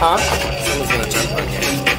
Ne ha sama suna jamfa ne